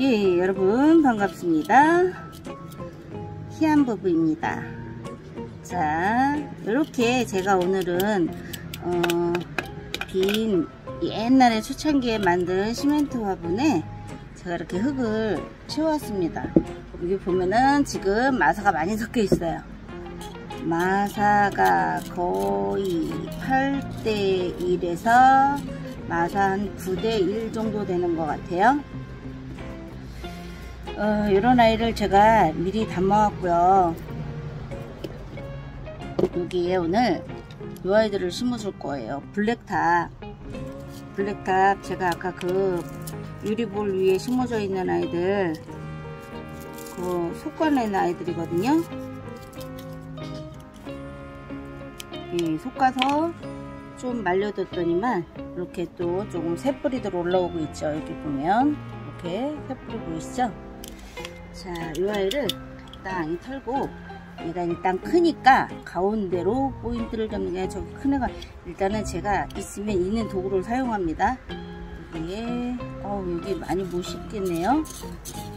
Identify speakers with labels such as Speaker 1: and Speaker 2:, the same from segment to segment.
Speaker 1: 예, 여러분 반갑습니다. 희한 부부입니다. 자, 이렇게 제가 오늘은 어, 빈 옛날에 초창기에 만든 시멘트 화분에 제가 이렇게 흙을 채웠습니다. 여기 보면은 지금 마사가 많이 섞여 있어요. 마사가 거의 8대 1에서 마사 한 9대 1 정도 되는 것 같아요. 어, 이런 아이를 제가 미리 담아왔고요. 여기에 오늘 이 아이들을 심어줄 거예요. 블랙탑. 블랙탑 제가 아까 그 유리볼 위에 심어져 있는 아이들 그 속과내는 아이들이거든요. 예, 솎아서 좀 말려뒀더니만 이렇게 또 조금 새뿌리들 올라오고 있죠. 여기 보면 이렇게 새뿌리 보이시죠? 자, 이 아이를 적당히 털고 얘가 일단 크니까 가운데로 포인트를 잡는 게 저기 큰 애가 일단은 제가 있으면 있는 도구를 사용합니다. 여기에 어 여기 많이 못 씹겠네요.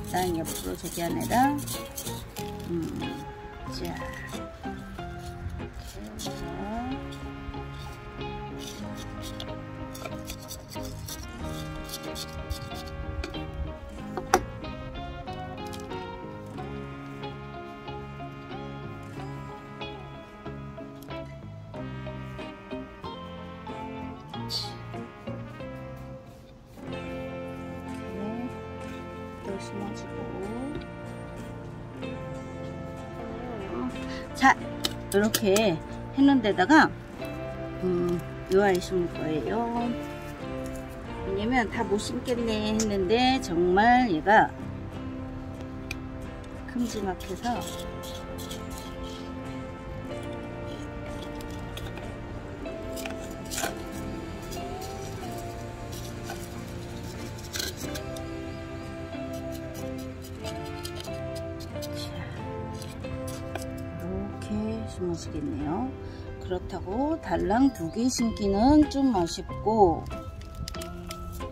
Speaker 1: 일단 옆으로 저기 안에다 음, 자 또 심어주고. 자 이렇게 해놓은 데다가 음, 요 아이 심을 거예요. 왜냐면 다 못 심겠네 했는데 정말 얘가 큼지막해서 심어지겠네요. 그렇다고 달랑 두 개 심기는 좀 아쉽고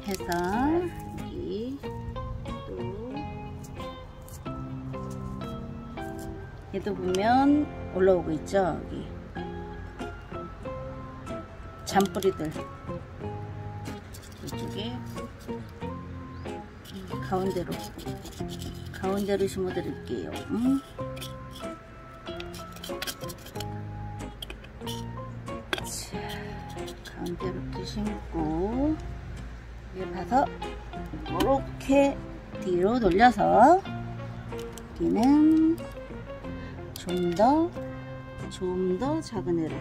Speaker 1: 해서 여기 또 얘도 보면 올라오고 있죠. 여기 잔뿌리들 이쪽에 가운데로 가운데로 심어 드릴게요. 음. 봐서 이렇게 뒤로 돌려서 여기는 좀 더 좀 더 작은 애를.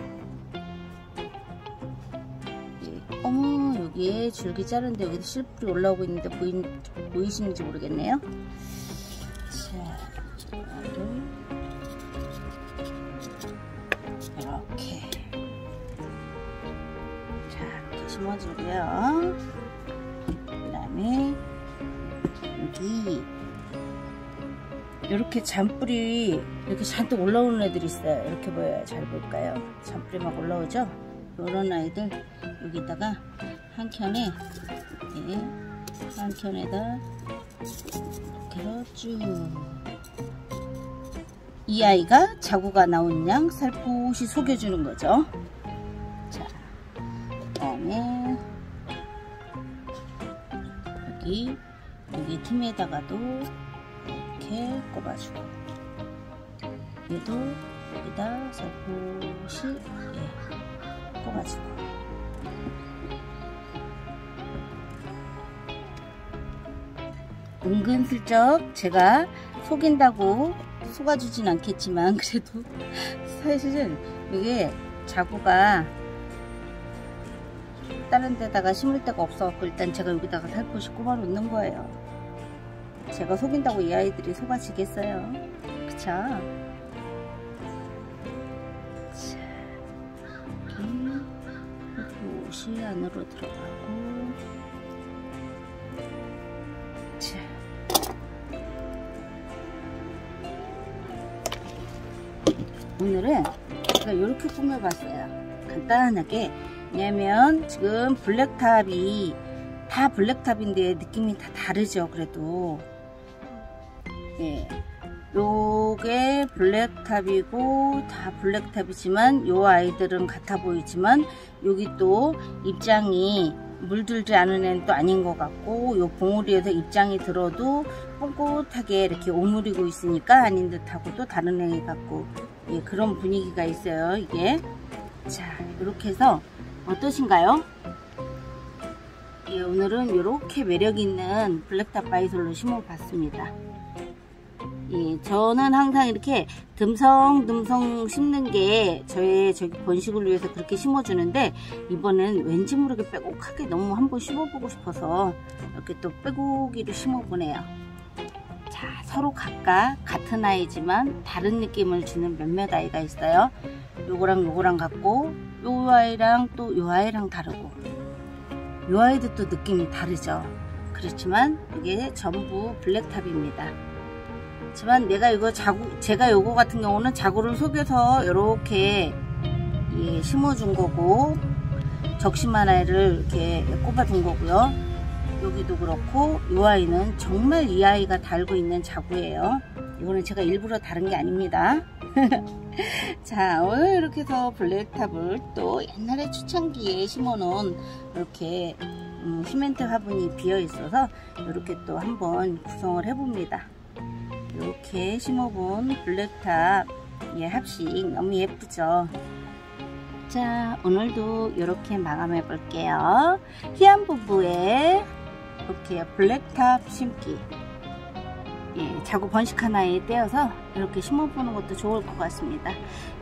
Speaker 1: 예. 어머 여기에 줄기 자른데 여기도 실풀이 올라오고 있는데 보이, 보이시는지 모르겠네요. 자 이렇게. 자 이렇게 심어주고요 이렇게 잔뿌리 이렇게 잔뜩 올라오는 애들이 있어요. 이렇게 보여요. 잘 볼까요? 잔뿌리 막 올라오죠? 이런 아이들 여기다가 한 켠에 예, 한 켠에다 이렇게 쭉. 이 아이가 자구가 나온 양 살포시 속여주는 거죠. 자, 그 다음에 여기 여기 틈에다가도 이렇게 꼽아주고. 얘도 여기다 살포시 예, 꼽아주고. 은근슬쩍 제가 속인다고 속아주진 않겠지만 그래도 사실은 이게 자구가 다른 데다가 심을 데가 없어갖고 일단 제가 여기다가 살포시 꼽아 놓는 거예요 제가 속인다고 이 아이들이 속아지겠어요 그쵸? 자, 이렇게 옷이 안으로 들어가고 자 오늘은 제가 이렇게 꾸며봤어요. 간단하게. 왜냐면 지금 블랙탑이 다 블랙탑인데 느낌이 다 다르죠. 그래도 예. 요게 블랙탑이고 다 블랙탑이지만 요 아이들은 같아 보이지만 여기 또 입장이 물들지 않은 애는 또 아닌 것 같고 요 봉우리에서 입장이 들어도 뽕긋하게 이렇게 오므리고 있으니까 아닌 듯하고 또 다른 애 같고 예, 그런 분위기가 있어요 이게 자 이렇게 해서 어떠신가요? 예, 오늘은 이렇게 매력있는 블랙탑 바이솔로 심어봤습니다 예, 저는 항상 이렇게 듬성듬성 심는 게 저의 저기 번식을 위해서 그렇게 심어주는데 이번엔 왠지 모르게 빼곡하게 너무 한번 심어보고 싶어서 이렇게 또 빼곡이로 심어보네요. 자, 서로 각각 같은 아이지만 다른 느낌을 주는 몇몇 아이가 있어요. 요거랑 요거랑 같고 요 아이랑 또 요 아이랑 다르고 요 아이도 또 느낌이 다르죠. 그렇지만 이게 전부 블랙탑입니다. 하지만 내가 이거 자구 제가 요거 같은 경우는 자구를 속여서 이렇게 예, 심어준 거고 적심한 아이를 이렇게 꼽아 둔 거고요. 여기도 그렇고 이 아이는 정말 이 아이가 달고 있는 자구예요. 이거는 제가 일부러 다른 게 아닙니다. 자 오늘 이렇게 해서 블랙탑을 또 옛날에 초창기에 심어놓은 이렇게 음, 시멘트 화분이 비어 있어서 이렇게 또 한번 구성을 해봅니다 이렇게 심어본 블랙탑. 예, 합식 너무 예쁘죠? 자 오늘도 이렇게 마감해 볼게요. 희한 부부의 이렇게 블랙탑 심기. 예, 자구 번식 하나에 떼어서 이렇게 심어보는 것도 좋을 것 같습니다.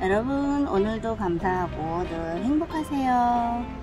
Speaker 1: 여러분 오늘도 감사하고 늘 행복하세요